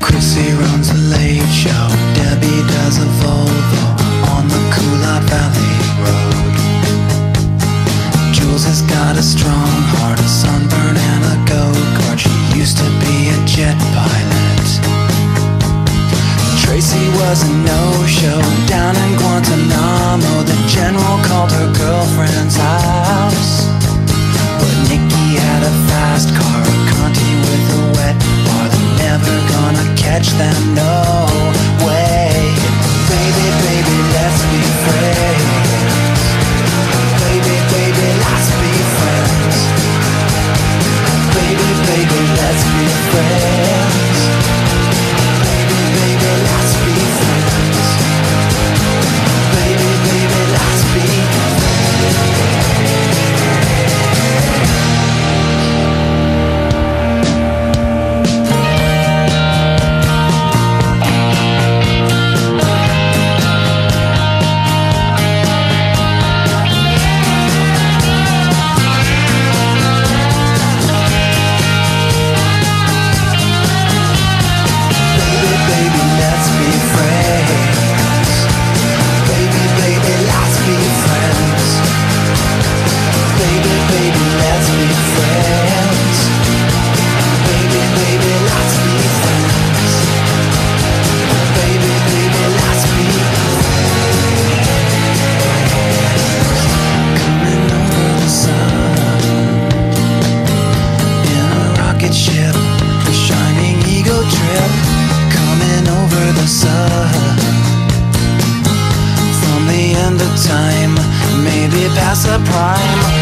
Chrissy runs late show. Debbie does a Volvo on the Valley Road. Jules has got a strong heart, Tracy was a no-show down in Guantanamo. The general called her girlfriend's house. But Nikki had a fast car, a Conti with a wet bar. They're never gonna catch them, no sun from the end of time, maybe past the prime.